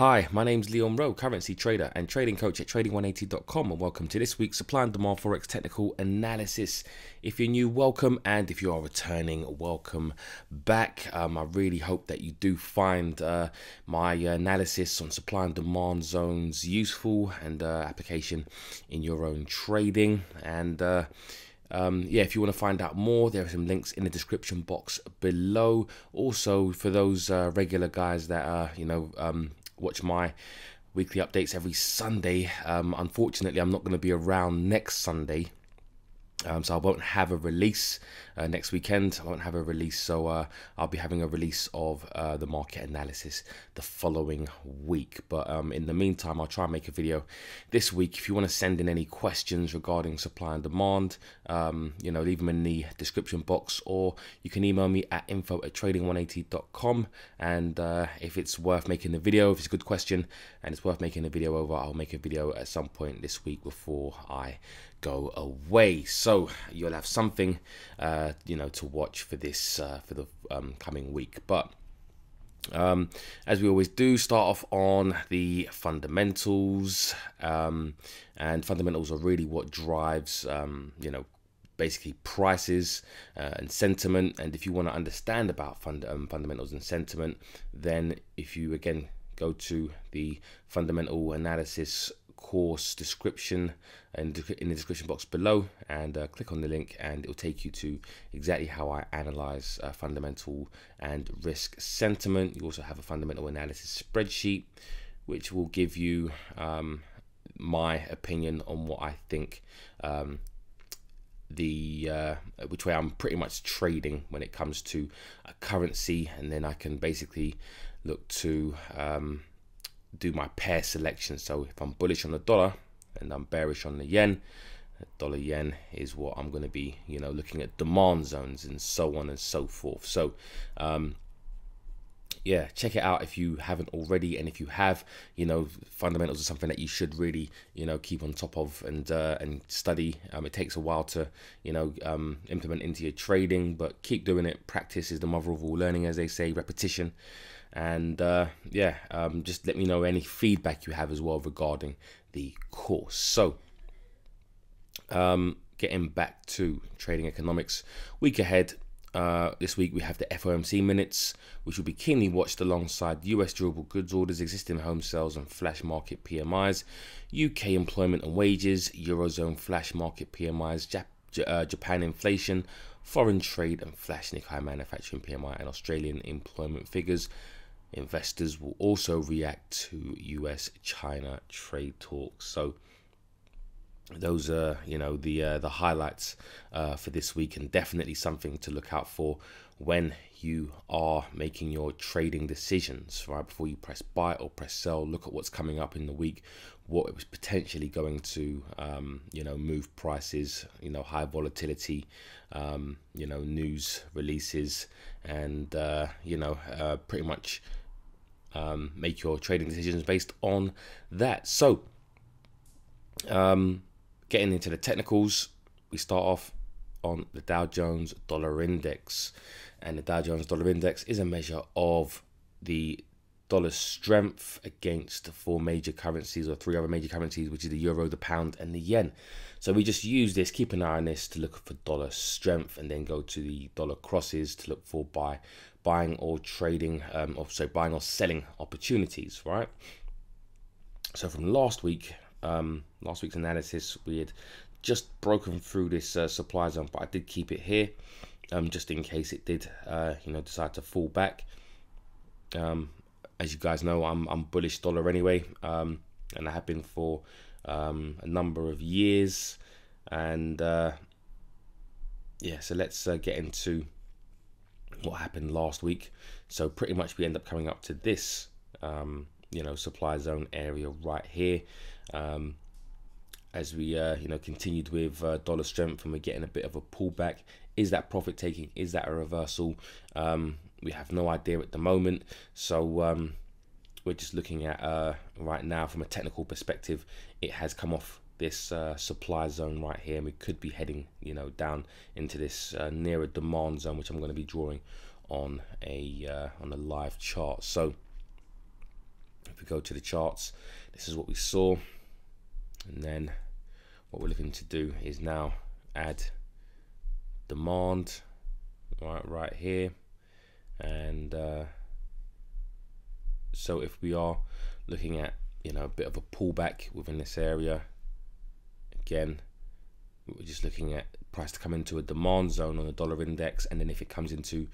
Hi, my name's Leon Rowe, currency trader and trading coach at trading180.com, and welcome to this week's supply and demand forex technical analysis. If you're new, welcome, and if you are returning, welcome back. Um, I really hope that you do find uh, my analysis on supply and demand zones useful and uh, application in your own trading. And uh, um, yeah, if you want to find out more, there are some links in the description box below. Also, for those uh, regular guys that are, you know, um, watch my weekly updates every Sunday. Um, unfortunately, I'm not going to be around next Sunday. Um, so I won't have a release uh, next weekend. I won't have a release, so uh, I'll be having a release of uh, the market analysis the following week. But um, in the meantime, I'll try and make a video this week. If you want to send in any questions regarding supply and demand, um, you know, leave them in the description box, or you can email me at info at trading180.com. And uh, if it's worth making the video, if it's a good question and it's worth making a video over, I'll make a video at some point this week before I go away. So you'll have something, uh, you know, to watch for this uh, for the um, coming week. But um, as we always do, start off on the fundamentals, um, and fundamentals are really what drives, um, you know, basically prices uh, and sentiment. And if you want to understand about fund um, fundamentals and sentiment, then if you again go to the fundamental analysis course description in the description box below and uh, click on the link and it will take you to exactly how I analyze uh, fundamental and risk sentiment. You also have a fundamental analysis spreadsheet which will give you um, my opinion on what I think um, the uh, which way I'm pretty much trading when it comes to a currency and then I can basically look to um, do my pair selection. So if I'm bullish on the dollar and I'm bearish on the yen, dollar yen is what I'm going to be, you know, looking at demand zones and so on and so forth. So, um, yeah, check it out if you haven't already, and if you have, you know, fundamentals are something that you should really, you know, keep on top of and uh, and study. Um, it takes a while to, you know, um, implement into your trading, but keep doing it. Practice is the mother of all learning, as they say. Repetition and uh, yeah um, just let me know any feedback you have as well regarding the course so um, getting back to trading economics week ahead uh, this week we have the FOMC minutes, which will be keenly watched alongside US durable goods orders, existing home sales and flash market PMIs, UK employment and wages, Eurozone flash market PMIs, Jap uh, Japan inflation, foreign trade and flash Nikkei manufacturing PMI, and Australian employment figures. Investors will also react to US China trade talks. So those are you know the uh, the highlights uh, for this week and definitely something to look out for when you are making your trading decisions right before you press buy or press sell look at what's coming up in the week what it was potentially going to um, you know move prices you know high volatility um, you know news releases and uh, you know uh, pretty much um, make your trading decisions based on that. So, um, getting into the technicals, we start off on the Dow Jones Dollar Index, and the Dow Jones Dollar Index is a measure of the dollar's strength against four major currencies or three other major currencies, which is the euro, the pound, and the yen. So we just use this, keep an eye on this to look for dollar strength, and then go to the dollar crosses to look for buy buying or trading, um, or so buying or selling opportunities, right? So from last week, um, last week's analysis, we had just broken through this uh, supply zone, but I did keep it here, um, just in case it did, uh, you know, decide to fall back. Um, as you guys know, I'm I'm bullish dollar anyway, um, and I have been for um, a number of years, and uh, yeah. So let's uh, get into what happened last week. So pretty much we end up coming up to this, um, you know, supply zone area right here. Um, as we, uh, you know, continued with uh, dollar strength and we're getting a bit of a pullback. Is that profit taking? Is that a reversal? Um, we have no idea at the moment. So um, we're just looking at uh, right now from a technical perspective, it has come off this uh, supply zone right here and we could be heading you know down into this uh, nearer demand zone which I'm going to be drawing on a uh, on a live chart so if we go to the charts, this is what we saw. And then what we're looking to do is now add demand right right here and uh, so if we are looking at you know a bit of a pullback within this area again we're just looking at price to come into a demand zone on the dollar index and then if it comes into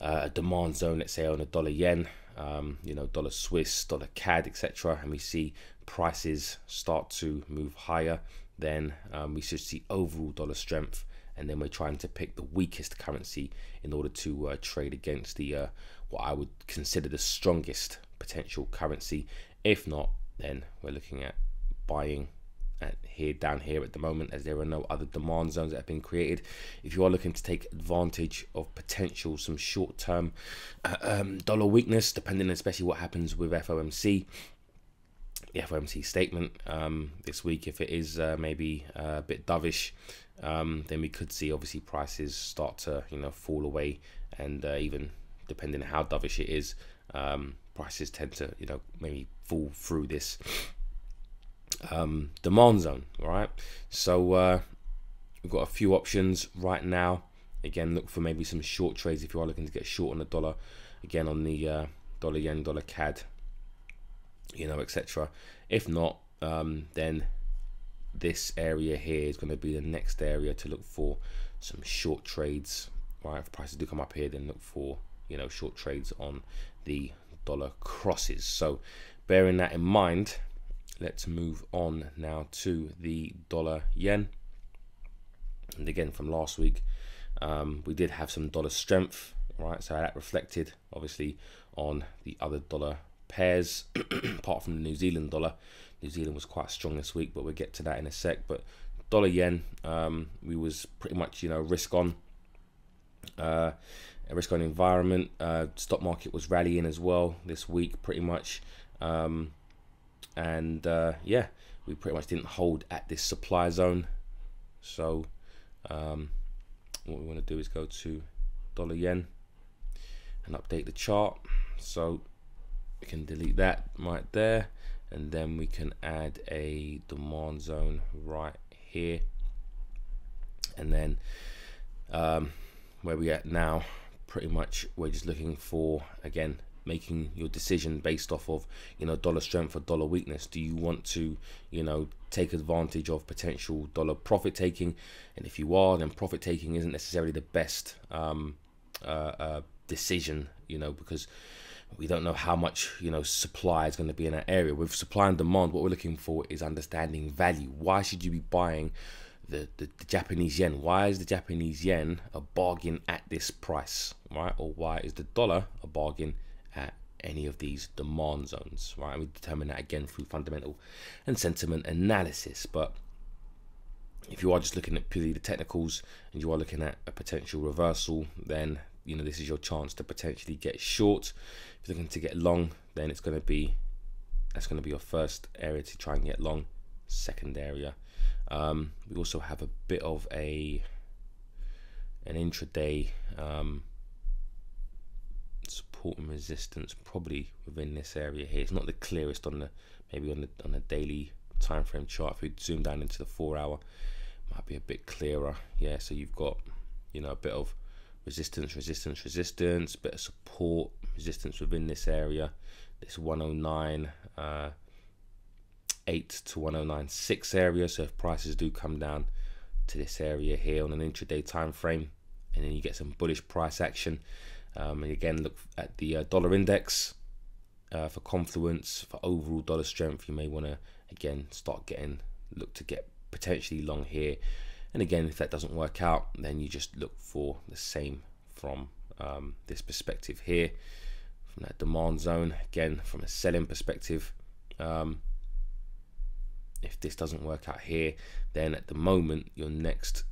uh, a demand zone let's say on a dollar yen um, you know dollar swiss dollar cad etc and we see prices start to move higher then um, we should see overall dollar strength and then we're trying to pick the weakest currency in order to uh, trade against the uh, what I would consider the strongest potential currency. If not, then we're looking at buying here down here at the moment as there are no other demand zones that have been created. If you are looking to take advantage of potential some short-term uh, um, dollar weakness depending especially what happens with FOMC the FOMC statement um, this week if it is uh, maybe uh, a bit dovish um, then we could see obviously prices start to you know fall away. And uh, even depending on how dovish it is um, prices tend to you know maybe fall through this um, demand zone right? So uh, we've got a few options right now. Again look for maybe some short trades if you are looking to get short on the dollar. Again on the uh, dollar yen dollar cad you know etc if not um, then this area here is going to be the next area to look for some short trades right? If prices do come up here then look for you know short trades on the dollar crosses. So bearing that in mind let's move on now to the dollar yen and again from last week um, we did have some dollar strength right so that reflected obviously on the other dollar pairs apart from the New Zealand dollar New Zealand was quite strong this week, but we'll get to that in a sec. But dollar yen, um, we was pretty much you know risk on, uh, a risk on environment. Uh, stock market was rallying as well this week, pretty much, um, and uh, yeah, we pretty much didn't hold at this supply zone. So um, what we want to do is go to dollar yen and update the chart. So we can delete that right there and then we can add a demand zone right here and then um, where we at now pretty much we're just looking for again making your decision based off of you know dollar strength or dollar weakness. Do you want to you know take advantage of potential dollar profit taking? And if you are then profit taking isn't necessarily the best um, uh, uh, decision you know because we don't know how much you know supply is going to be in that area. With supply and demand what we're looking for is understanding value. Why should you be buying the, the, the, japanese yen? Why is the japanese yen a bargain at this price right? Or why is the dollar a bargain any of these demand zones right? And we determine that again through fundamental and sentiment analysis. But if you are just looking at purely the technicals and you are looking at a potential reversal then you know this is your chance to potentially get short. If you're looking to get long then it's going to be that's going to be your first area to try and get long. Second area. Um, we also have a bit of a an intraday um, support and resistance probably within this area here it's not the clearest on the maybe on the on the daily time frame chart if we zoom down into the four hour might be a bit clearer yeah so you've got you know a bit of resistance, resistance, resistance, bit of support, resistance within this area. This 109, uh, 8 to 109.6 area. So if prices do come down to this area here on an intraday time frame, and then you get some bullish price action. Um, and again, look at the uh, dollar index uh, for confluence, for overall dollar strength. You may want to again start getting look to get potentially long here and again, if that doesn't work out, then you just look for the same from um, this perspective here, from that demand zone. Again, from a selling perspective, um, if this doesn't work out here, then at the moment, your next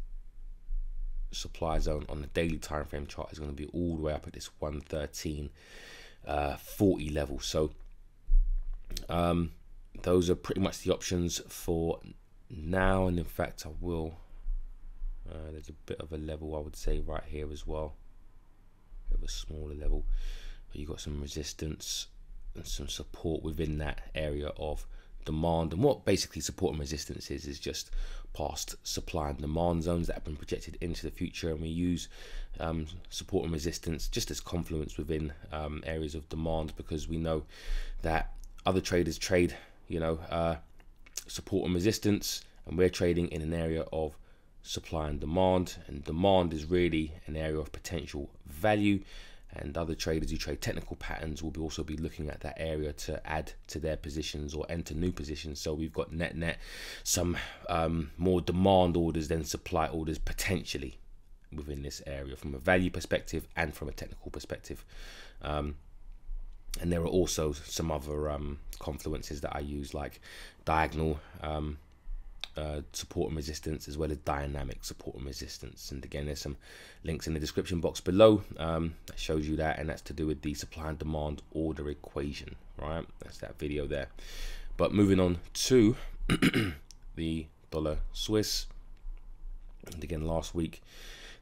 supply zone on the daily time frame chart is going to be all the way up at this 113 uh, 40 level. So um, those are pretty much the options for now. And in fact, I will uh, there's a bit of a level I would say right here as well. Of a smaller level, but you've got some resistance and some support within that area of demand. And what basically support and resistance is, is just past supply and demand zones that have been projected into the future. And we use um, support and resistance just as confluence within um, areas of demand because we know that other traders trade, you know, uh, support and resistance, and we're trading in an area of supply and demand. And demand is really an area of potential value and other traders who trade technical patterns will be also be looking at that area to add to their positions or enter new positions. So we've got net net some um, more demand orders than supply orders potentially within this area from a value perspective and from a technical perspective. Um, and there are also some other um, confluences that I use like diagonal um, uh, support and resistance as well as dynamic support and resistance. And again there's some links in the description box below um, that shows you that and that's to do with the supply and demand order equation right? That's that video there. But moving on to the dollar Swiss. And again last week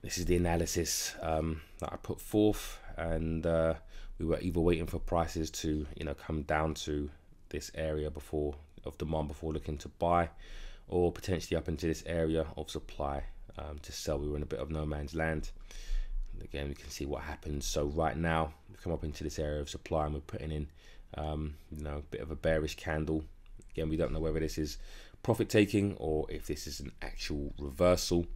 this is the analysis um, that I put forth and uh, we were either waiting for prices to you know come down to this area before of demand before looking to buy or potentially up into this area of supply um, to sell. We were in a bit of no man's land. And again, we can see what happens. So right now, we've come up into this area of supply and we're putting in, um, you know, a bit of a bearish candle. Again, we don't know whether this is profit taking or if this is an actual reversal.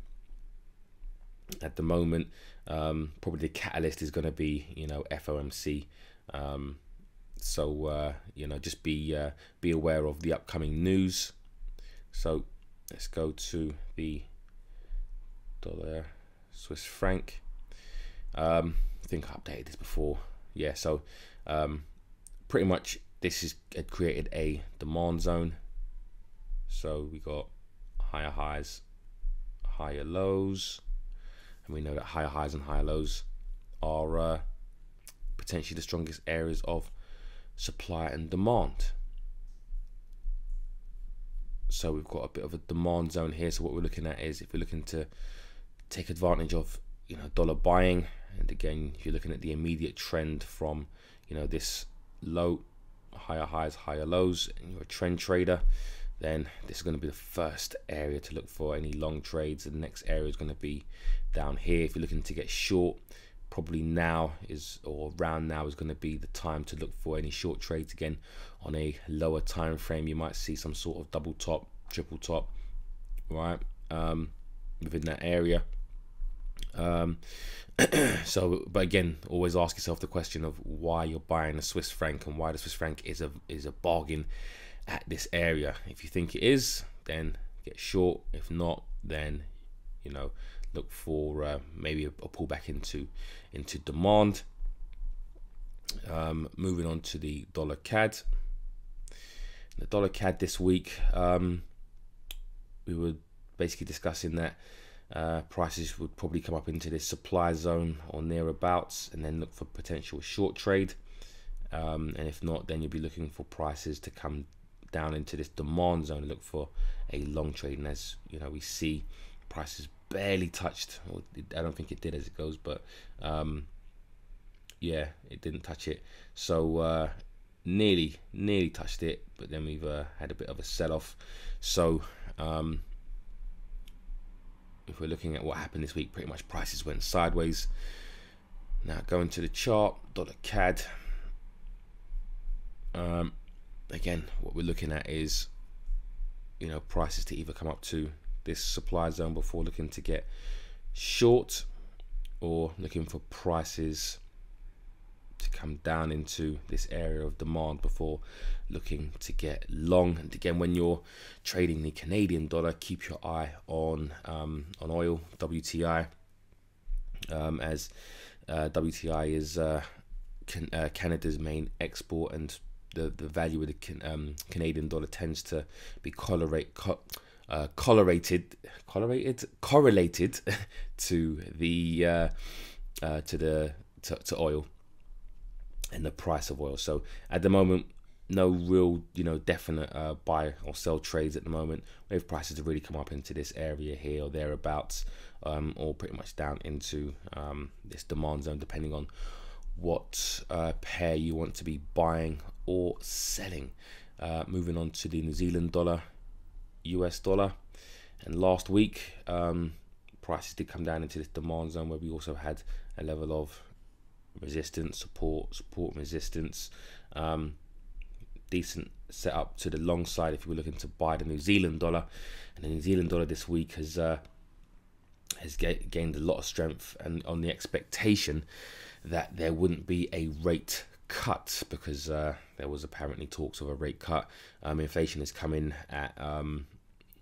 At the moment, um, probably the catalyst is going to be, you know, FOMC. Um, so uh, you know, just be uh, be aware of the upcoming news. So let's go to the dollar Swiss franc. Um, I think I updated this before. Yeah, so um, pretty much this is had created a demand zone. So we got higher highs, higher lows, and we know that higher highs and higher lows are uh, potentially the strongest areas of supply and demand. So we've got a bit of a demand zone here. So what we're looking at is if we're looking to take advantage of you know dollar buying, and again if you're looking at the immediate trend from you know this low, higher highs, higher lows, and you're a trend trader, then this is going to be the first area to look for any long trades. The next area is going to be down here. If you're looking to get short, probably now is or around now is going to be the time to look for any short trades again on a lower time frame you might see some sort of double top triple top right um, within that area. Um, so but again always ask yourself the question of why you're buying a swiss franc and why the swiss franc is a is a bargain at this area. If you think it is then get short. If not then you know look for uh, maybe a, a pullback into into demand. Um, moving on to the dollar CAD the dollar CAD this week, um, we were basically discussing that uh, prices would probably come up into this supply zone or nearabouts and then look for potential short trade. Um, and if not, then you'll be looking for prices to come down into this demand zone and look for a long trade. And as you know, we see prices barely touched. I don't think it did as it goes, but um, yeah, it didn't touch it. So uh, nearly nearly touched it but then we've uh, had a bit of a sell-off. So um, if we're looking at what happened this week pretty much prices went sideways. Now going to the chart dollar CAD um, again what we're looking at is you know prices to either come up to this supply zone before looking to get short or looking for prices to come down into this area of demand before looking to get long. And again, when you're trading the Canadian dollar, keep your eye on um, on oil, WTI, um, as uh, WTI is uh, can, uh, Canada's main export, and the the value of the can, um, Canadian dollar tends to be correlate. Co uh, correlated, correlated, correlated to the uh, uh, to the to, to oil and the price of oil. So at the moment, no real, you know, definite uh, buy or sell trades at the moment. Wave prices have really come up into this area here or thereabouts, um, or pretty much down into um, this demand zone, depending on what uh, pair you want to be buying or selling. Uh, moving on to the New Zealand dollar, US dollar, and last week um, prices did come down into this demand zone where we also had a level of resistance, support, support, resistance. Um, decent setup to the long side if you were looking to buy the New Zealand dollar, and the New Zealand dollar this week has uh, has gained a lot of strength, and on the expectation that there wouldn't be a rate cut because uh, there was apparently talks of a rate cut. Um, inflation is coming at um,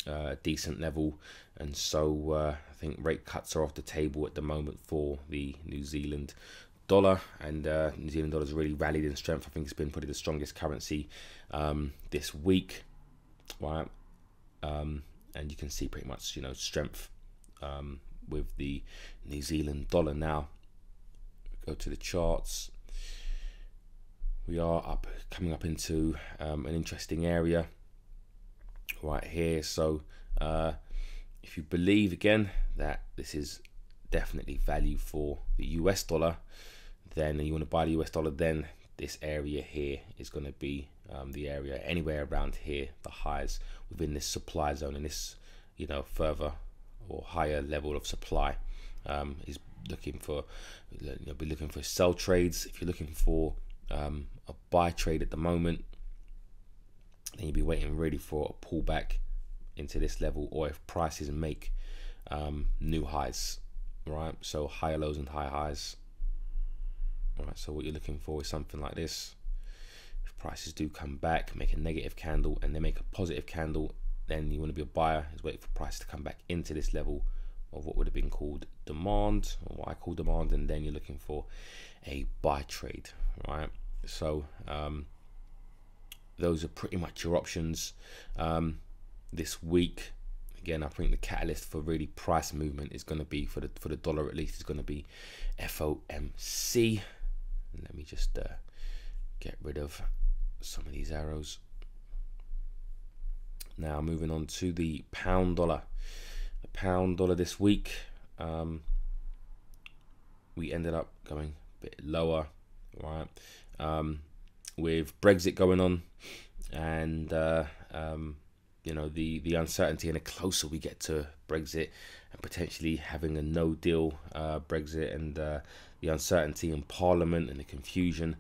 a decent level, and so uh, I think rate cuts are off the table at the moment for the New Zealand dollar, and uh, New Zealand dollar has really rallied in strength. I think it's been probably the strongest currency um, this week, right? Um, and you can see pretty much you know strength um, with the New Zealand dollar now. Go to the charts. We are up, coming up into um, an interesting area right here. So, uh, if you believe again that this is definitely value for the US dollar, then you want to buy the US dollar, then this area here is going to be um, the area anywhere around here, the highs within this supply zone and this, you know, further or higher level of supply um, is looking for you'll be looking for sell trades. If you're looking for um, a buy trade at the moment then you'll be waiting really for a pullback into this level or if prices make um, new highs right? So higher lows and high highs all right so what you're looking for is something like this. If prices do come back make a negative candle and then make a positive candle then you want to be a buyer is wait for price to come back into this level of what would have been called demand or what I call demand and then you're looking for a buy trade right? So um, those are pretty much your options um, this week. Again I think the catalyst for really price movement is going to be for the for the dollar at least is going to be FOMC let me just uh, get rid of some of these arrows now moving on to the pound dollar. The pound dollar this week, um, we ended up going a bit lower, right? Um, with Brexit going on, and uh, um, you know the the uncertainty, and the closer we get to Brexit, and potentially having a no deal uh, Brexit, and uh, the uncertainty in Parliament and the confusion.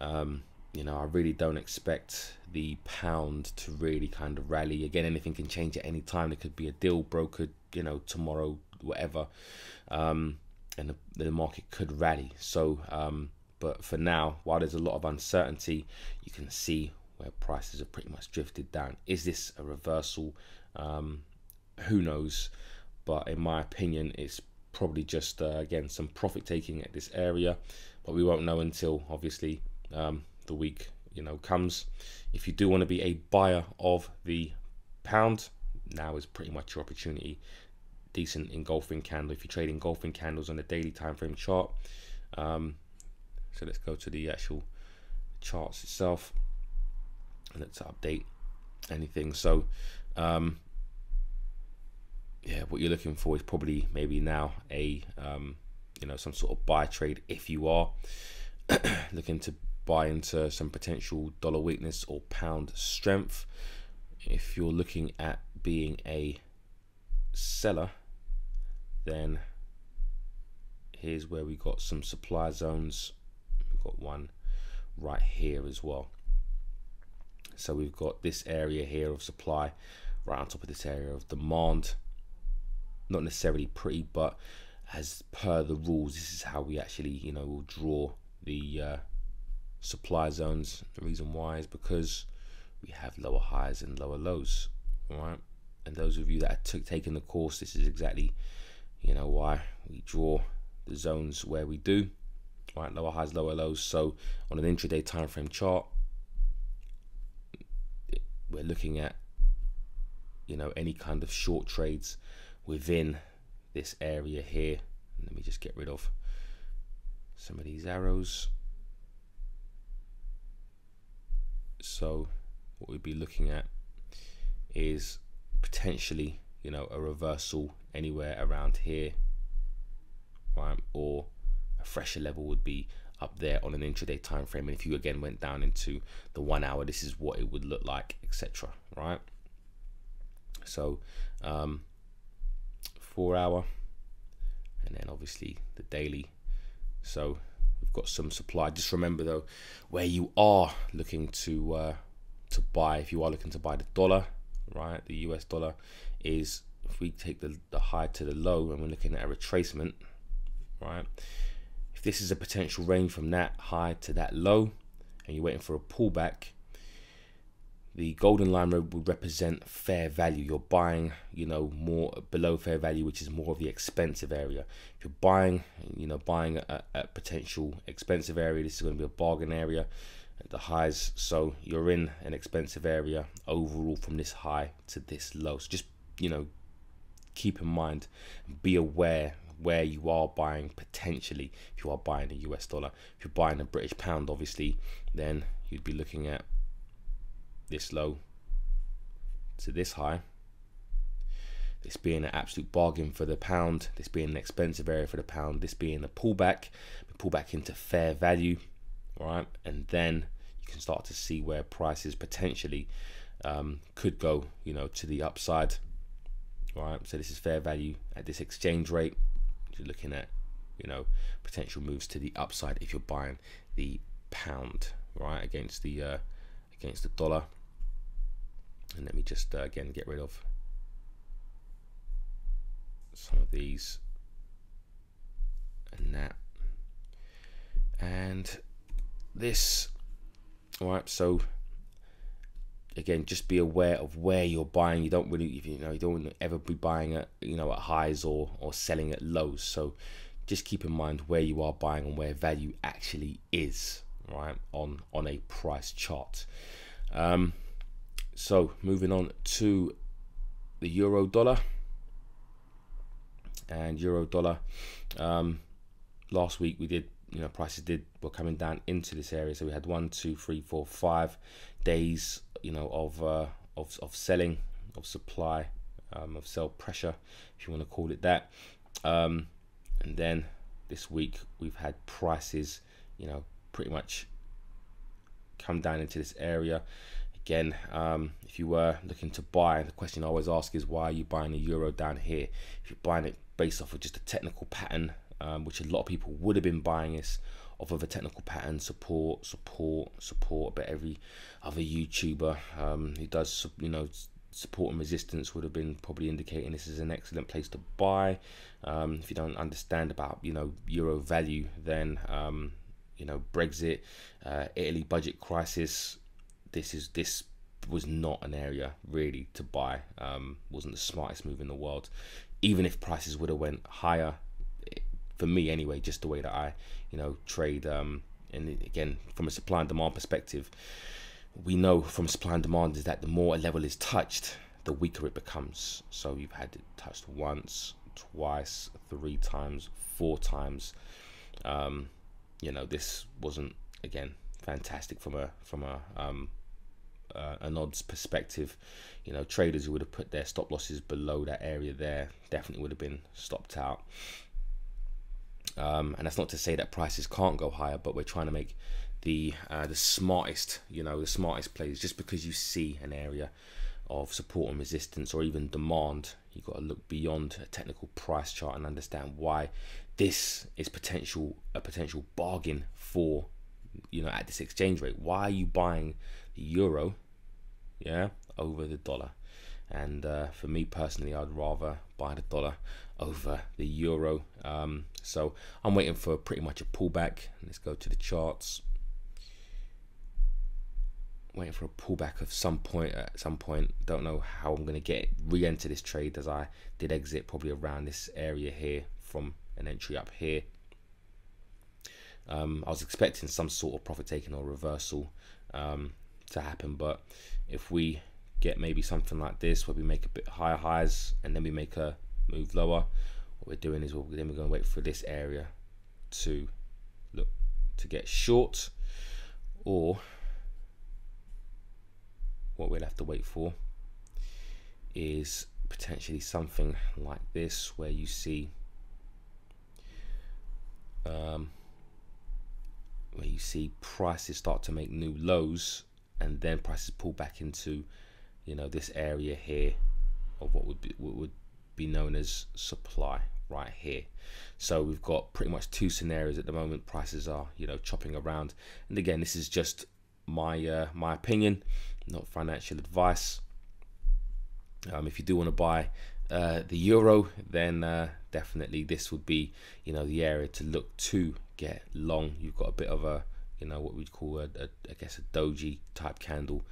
Um, you know, I really don't expect the pound to really kind of rally. Again, anything can change at any time. There could be a deal brokered, you know, tomorrow, whatever, um, and the, the, market could rally. So, um, but for now, while there's a lot of uncertainty, you can see where prices have pretty much drifted down. Is this a reversal? Um, who knows? But in my opinion, it's probably just uh, again some profit taking at this area, but we won't know until obviously um, the week you know comes. If you do want to be a buyer of the pound, now is pretty much your opportunity. Decent engulfing candle if you're trading engulfing candles on the daily time frame chart. Um, so let's go to the actual charts itself. And let's update anything. So um, yeah, what you're looking for is probably maybe now a um, you know some sort of buy trade if you are looking to buy into some potential dollar weakness or pound strength. If you're looking at being a seller, then here's where we got some supply zones. We've got one right here as well. So we've got this area here of supply right on top of this area of demand. Not necessarily pretty, but as per the rules, this is how we actually, you know, will draw the uh, supply zones. The reason why is because we have lower highs and lower lows, right? And those of you that are t- taking the course, this is exactly, you know, why we draw the zones where we do, right? Lower highs, lower lows. So on an intraday time frame chart, we're looking at, you know, any kind of short trades within this area here. Let me just get rid of some of these arrows. So what we'd be looking at is potentially, you know, a reversal anywhere around here, right, or a fresher level would be up there on an intraday time frame and if you again went down into the one hour this is what it would look like etc right so um, four hour. And then obviously the daily. So we've got some supply. Just remember though where you are looking to uh, to buy if you are looking to buy the dollar right the US dollar is if we take the, the high to the low and we're looking at a retracement right if this is a potential range from that high to that low and you're waiting for a pullback the golden line would represent fair value. You're buying you know more below fair value which is more of the expensive area. If you're buying you know buying a, a potential expensive area this is going to be a bargain area at the highs so you're in an expensive area overall from this high to this low. So just you know keep in mind be aware where you are buying potentially. If you are buying a US dollar. If you're buying a British pound, obviously, then you'd be looking at this low to this high. This being an absolute bargain for the pound, this being an expensive area for the pound, this being a pullback, pullback into fair value, right? And then you can start to see where prices potentially um, could go, you know, to the upside, right? So this is fair value at this exchange rate you're looking at, you know, potential moves to the upside if you're buying the pound, right, against the uh, against the dollar. And let me just uh, again get rid of some of these and that. And this all right so again just be aware of where you're buying. You don't really you know you don't ever be buying at you know at highs or or selling at lows. So just keep in mind where you are buying and where value actually is right on on a price chart. Um so moving on to the euro dollar and euro dollar. Um last week we did you know prices did were coming down into this area. So we had one two three four five days you know of uh, of of selling of supply um, of sell pressure if you want to call it that. Um, and then this week we've had prices you know pretty much come down into this area again um, if you were looking to buy the question I always ask is why are you buying a euro down here? If you're buying it based off of just a technical pattern um, which a lot of people would have been buying this off of a technical pattern support support support but every other youtuber um, who does you know support and resistance would have been probably indicating this is an excellent place to buy. Um, if you don't understand about you know euro value then um, you know brexit uh, italy budget crisis this is this was not an area really to buy um, wasn't the smartest move in the world even if prices would have went higher for me anyway, just the way that I, you know, trade. Um, and again, from a supply and demand perspective, we know from supply and demand is that the more a level is touched, the weaker it becomes. So you've had it touched once, twice, three times, four times. Um, you know, this wasn't again fantastic from a from a um, uh, an odds perspective. You know, traders who would have put their stop losses below that area there definitely would have been stopped out. Um, and that's not to say that prices can't go higher, but we're trying to make the uh, the smartest, you know, the smartest plays. Just because you see an area of support and resistance, or even demand, you've got to look beyond a technical price chart and understand why this is potential a potential bargain for you know at this exchange rate. Why are you buying the euro, yeah, over the dollar? And uh, for me personally, I'd rather buy the dollar over the euro. Um, so I'm waiting for pretty much a pullback. Let's go to the charts. Waiting for a pullback of some point at some point. Don't know how I'm going to get re-enter this trade as I did exit probably around this area here from an entry up here. Um, I was expecting some sort of profit taking or reversal um, to happen, but if we get maybe something like this where we make a bit higher highs and then we make a move lower what we're doing is we're, then we're going to wait for this area to look to get short or what we'll have to wait for is potentially something like this where you see um, you see prices start to make new lows and then prices pull back into you know this area here of what would be what would be known as supply right here. So we've got pretty much two scenarios at the moment. Prices are you know chopping around. And again this is just my uh, my opinion not financial advice. Um, if you do want to buy uh, the euro then uh, definitely this would be you know the area to look to get long you've got a bit of a you know what we'd call a, a I guess a doji type candle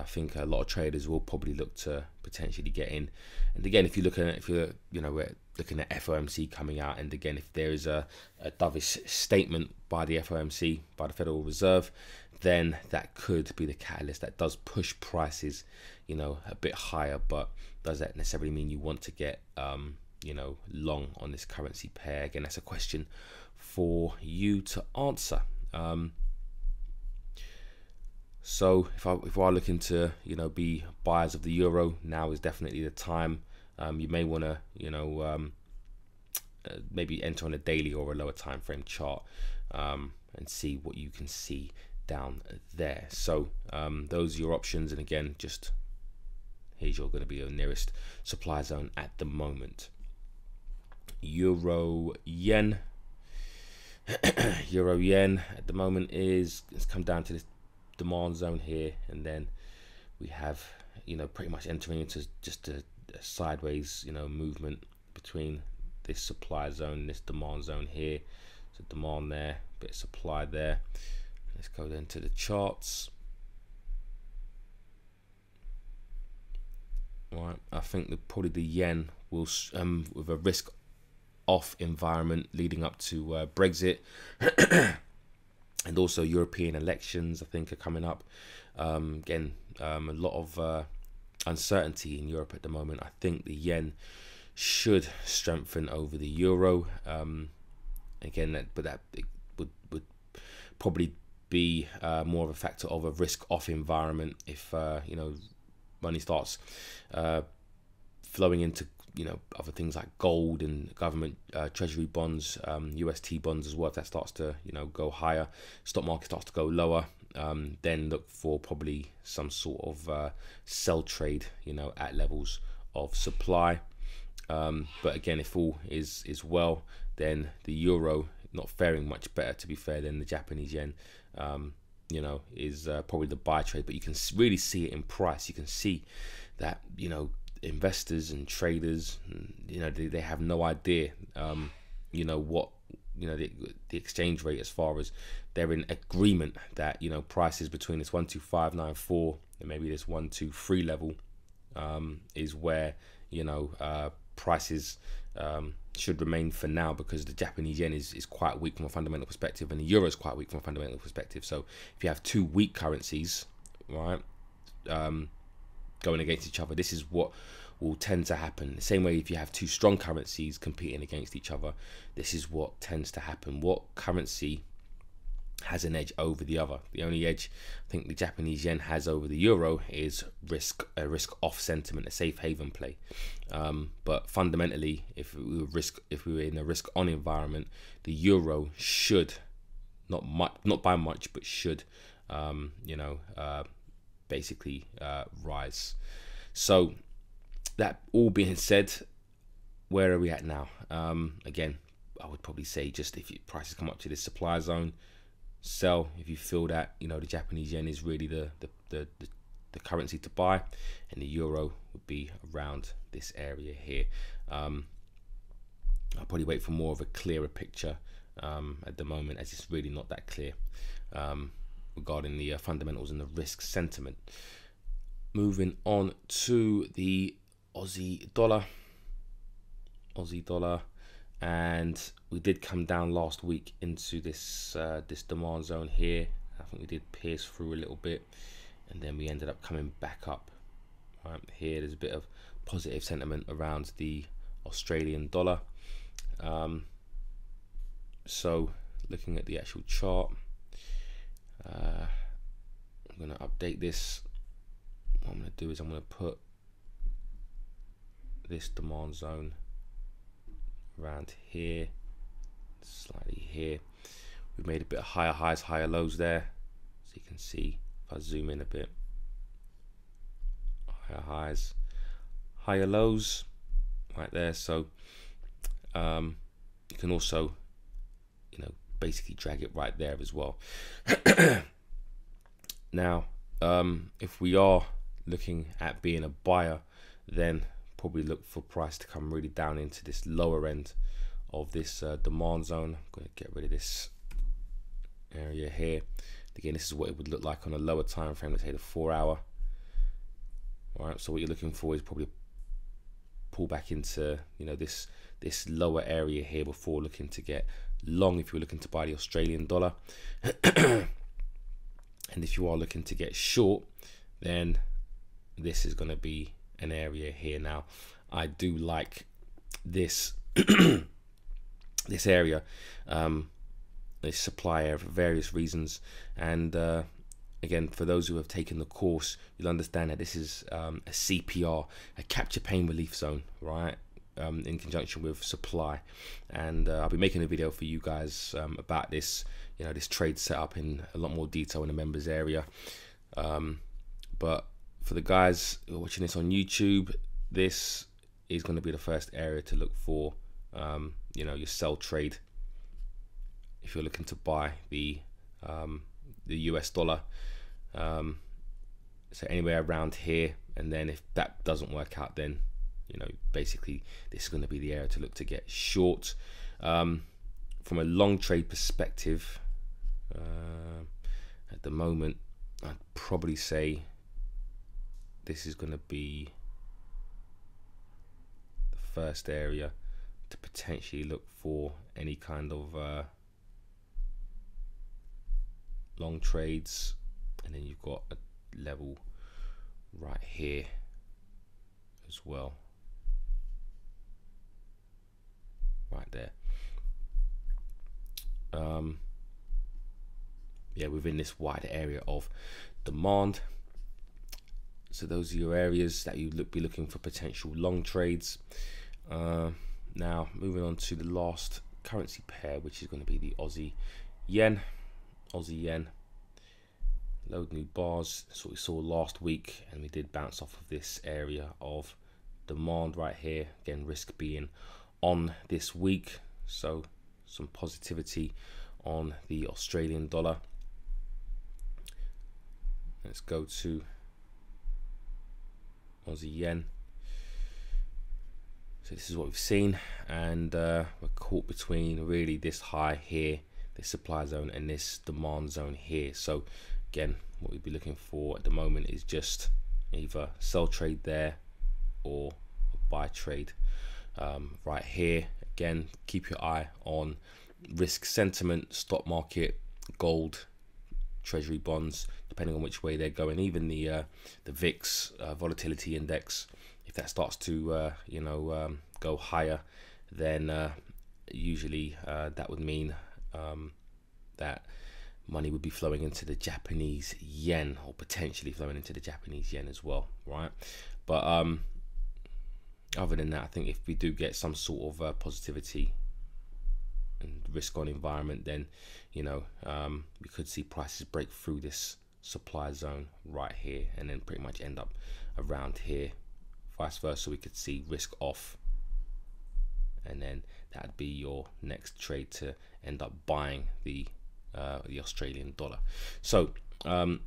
I think a lot of traders will probably look to potentially get in. And again, if you look at if you're you know we're looking at FOMC coming out, and again if there is a, a dovish statement by the FOMC by the Federal Reserve, then that could be the catalyst that does push prices, you know, a bit higher. But does that necessarily mean you want to get um, you know long on this currency pair? Again, that's a question for you to answer. Um, so if I if we're looking to you know be buyers of the euro, now is definitely the time. Um, you may want to you know um, uh, maybe enter on a daily or a lower time frame chart um, and see what you can see down there. So um, those are your options, and again, just here's your going to be your nearest supply zone at the moment. Euro yen. Euro yen at the moment is it's come down to this demand zone here and then we have you know pretty much entering into just a, a sideways you know movement between this supply zone this demand zone here. So demand there bit of supply there. Let's go then to the charts. Right I think that probably the yen will um with a risk off environment leading up to uh, Brexit and also European elections, I think, are coming up. Um, again, um, a lot of uh, uncertainty in Europe at the moment. I think the yen should strengthen over the euro. Um, again, that, but that would would probably be uh, more of a factor of a risk-off environment if uh, you know money starts uh, flowing into you know other things like gold and government uh, treasury bonds, um, UST bonds as well. If that starts to you know go higher, stock market starts to go lower, um, then look for probably some sort of uh, sell trade, you know, at levels of supply. Um, but again, if all is is well, then the euro not faring much better, to be fair, than the Japanese yen. Um, you know, is uh, probably the buy trade, but you can really see it in price. You can see that you know investors and traders, you know, they, they have no idea, um, you know, what, you know, the, the exchange rate as far as they're in agreement that, you know, prices between this 12594 and maybe this 123 level um, is where, you know, uh, prices um, should remain for now because the Japanese yen is, is quite weak from a fundamental perspective and the euro is quite weak from a fundamental perspective. So if you have two weak currencies, right, um, going against each other. This is what will tend to happen. The same way if you have two strong currencies competing against each other, this is what tends to happen. What currency has an edge over the other? The only edge I think the Japanese yen has over the euro is risk a risk off sentiment, a safe haven play. Um, but fundamentally, if we were risk if we were in a risk on environment, the euro should not much not by much, but should um, you know uh, basically uh, rise. So that all being said, where are we at now? Um, again, I would probably say just if prices come up to this supply zone, sell if you feel that you know the Japanese yen is really the the, the, the, the currency to buy, and the euro would be around this area here. Um, I'll probably wait for more of a clearer picture um, at the moment, as it's really not that clear. Um, regarding the uh, fundamentals and the risk sentiment. Moving on to the Aussie dollar. Aussie dollar, and we did come down last week into this uh, this demand zone here. I think we did pierce through a little bit, and then we ended up coming back up. Right here, there's a bit of positive sentiment around the Australian dollar. Um, so, looking at the actual chart, uh, I'm going to update this. What I'm going to do is I'm going to put this demand zone around here. slightly here. We've made a bit of higher highs, higher lows there. So you can see if I zoom in a bit. Higher highs, higher lows right there. So um, you can also, you know, basically drag it right there as well. now, um, if we are looking at being a buyer, then probably look for price to come really down into this lower end of this uh, demand zone. I'm going to get rid of this area here. Again, this is what it would look like on a lower time frame, let's say the four hour. All right, so what you're looking for is probably pull back into you know this this lower area here before looking to get long if you're looking to buy the Australian dollar. and if you are looking to get short, then this is going to be an area here now. I do like this this area, um, this supply area for various reasons, and uh, again, for those who have taken the course, you'll understand that this is um, a CPR, a capture pain relief zone, right? Um, in conjunction with supply, and uh, I'll be making a video for you guys um, about this, you know, this trade setup in a lot more detail in the members area. Um, but for the guys watching this on YouTube, this is going to be the first area to look for. Um, you know, your sell trade if you're looking to buy the um, the US dollar. Um, so anywhere around here, and then if that doesn't work out, then you know basically this is going to be the area to look to get short. Um, from a long trade perspective, uh, at the moment, I'd probably say this is going to be the first area to potentially look for any kind of uh, long trades and then you've got a level right here as well right there um, yeah within this wide area of demand so those are your areas that you look be looking for potential long trades uh, now moving on to the last currency pair which is going to be the Aussie yen Aussie yen. Load new bars. That's what we saw last week, and we did bounce off of this area of demand right here. Again, risk being on this week, so some positivity on the Australian dollar. Let's go to Aussie yen. So this is what we've seen, and uh, we're caught between really this high here this supply zone and this demand zone here so again what we'd be looking for at the moment is just either sell trade there or buy trade um, right here again keep your eye on risk sentiment stock market gold treasury bonds depending on which way they're going even the uh, the VIX uh, volatility index if that starts to uh, you know um, go higher then uh, usually uh, that would mean um, that money would be flowing into the Japanese yen or potentially flowing into the Japanese yen as well, right? But um, other than that, I think if we do get some sort of uh, positivity and risk on environment, then you know um, we could see prices break through this supply zone right here and then pretty much end up around here. Vice versa, we could see risk off and then that'd be your next trade to end up buying the uh, the Australian dollar. So um,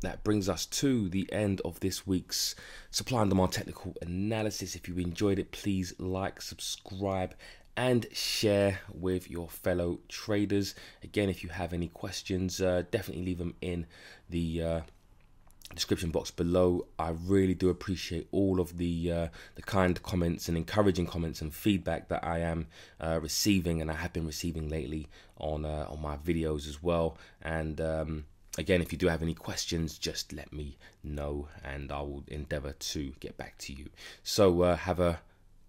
that brings us to the end of this week's supply and demand technical analysis. If you enjoyed it, please like, subscribe, and share with your fellow traders. Again, if you have any questions, uh, definitely leave them in the uh, description box below. I really do appreciate all of the uh, the kind comments and encouraging comments and feedback that I am uh, receiving and I have been receiving lately on uh, on my videos as well. And um, again, if you do have any questions, just let me know and I will endeavor to get back to you. So uh, have a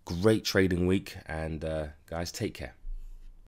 great trading week and uh, guys, take care.